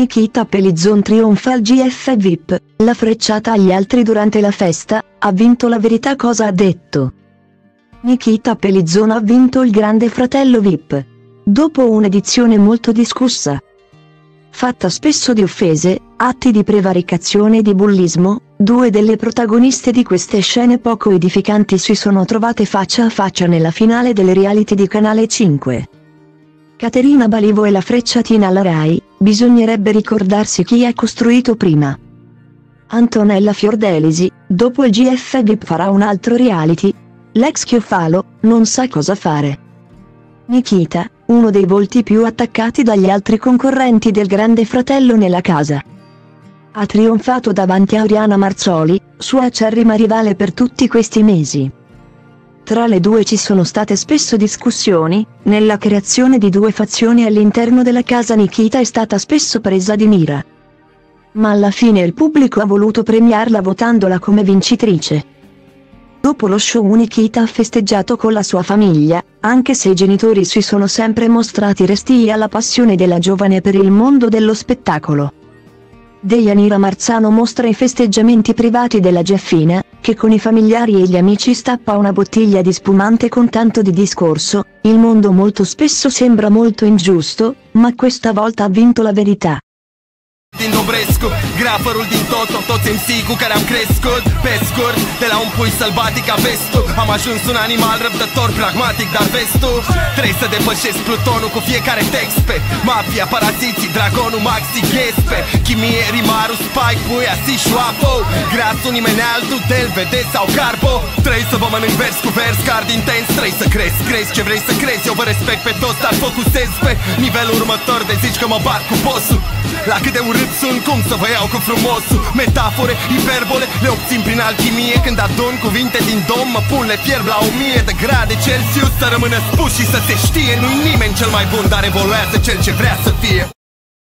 Nikita Pelizzon trionfa al GF VIP, la frecciata agli altri durante la festa, ha vinto la verità cosa ha detto. Nikita Pelizzon ha vinto il grande fratello VIP. Dopo un'edizione molto discussa, fatta spesso di offese, atti di prevaricazione e di bullismo, due delle protagoniste di queste scene poco edificanti si sono trovate faccia a faccia nella finale delle reality di Canale 5. Caterina Balivo e la frecciatina alla Rai, bisognerebbe ricordarsi chi ha costruito prima. Antonella Fiordelisi, dopo il GF VIP farà un altro reality. L'ex Chiofalo, non sa cosa fare. Nikita, uno dei volti più attaccati dagli altri concorrenti del Grande Fratello nella casa. Ha trionfato davanti a Oriana Marzoli, sua acerrima rivale per tutti questi mesi. Tra le due ci sono state spesso discussioni, nella creazione di due fazioni all'interno della casa Nikita è stata spesso presa di mira. Ma alla fine il pubblico ha voluto premiarla votandola come vincitrice. Dopo lo show Nikita ha festeggiato con la sua famiglia, anche se i genitori si sono sempre mostrati restii alla passione della giovane per il mondo dello spettacolo. Deianira Marzano mostra i festeggiamenti privati della Giaffina, che con i familiari e gli amici stappa una bottiglia di spumante con tanto di discorso, il mondo molto spesso sembra molto ingiusto, ma questa volta ha vinto la verità. din Dobrescu Grafărul din Toto, toți MC cu care am crescut Pe scurt, de la un pui sălbatic a vestul Am ajuns un animal răbdător, pragmatic, dar vestul Trebuie să depășesc plutonul cu fiecare text pe Mafia, paraziții, dragonul, maxi, ghespe Chimie, rimarul, spike, puia, si, șoapo Grasul, nimeni altul, del, vede sau carbo Trebuie să vă mănânc vers cu vers, card intens Trebuie să crezi, crezi ce vrei să crezi. Eu vă respect pe toți, dar focusez pe nivelul următor De zici că mă bat cu bossul. La cât de urât sunt, cum să vă iau cu frumosul? Metafore, hiperbole, le obțin prin alchimie. Când adun cuvinte din dom, mă pun, le fierb la o mie de grade Celsius. Să rămână spus și să se știe Nu-i nimeni cel mai bun, dar evoluează cel ce vrea să fie